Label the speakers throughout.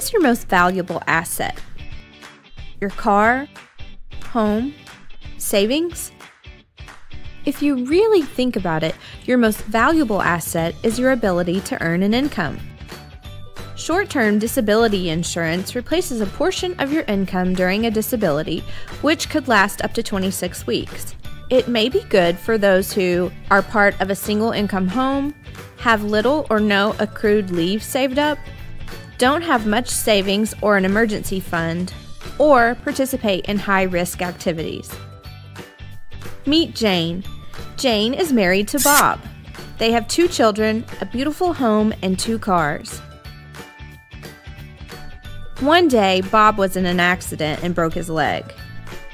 Speaker 1: is your most valuable asset? Your car? Home? Savings? If you really think about it, your most valuable asset is your ability to earn an income. Short term disability insurance replaces a portion of your income during a disability, which could last up to 26 weeks. It may be good for those who are part of a single income home, have little or no accrued leave saved up, don't have much savings or an emergency fund, or participate in high risk activities. Meet Jane. Jane is married to Bob. They have two children, a beautiful home, and two cars. One day, Bob was in an accident and broke his leg.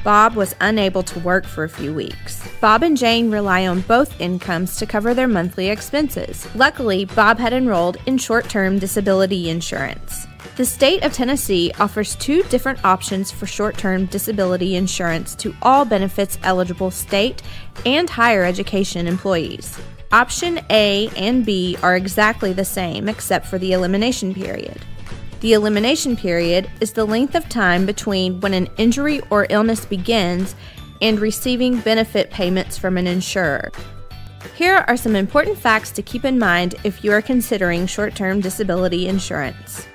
Speaker 1: Bob was unable to work for a few weeks. Bob and Jane rely on both incomes to cover their monthly expenses. Luckily, Bob had enrolled in short term disability insurance. The state of Tennessee offers two different options for short term disability insurance to all benefits eligible state and higher education employees. Option A and B are exactly the same except for the elimination period. The elimination period is the length of time between when an injury or illness begins and receiving benefit payments from an insurer. Here are some important facts to keep in mind if you are considering short term disability insurance.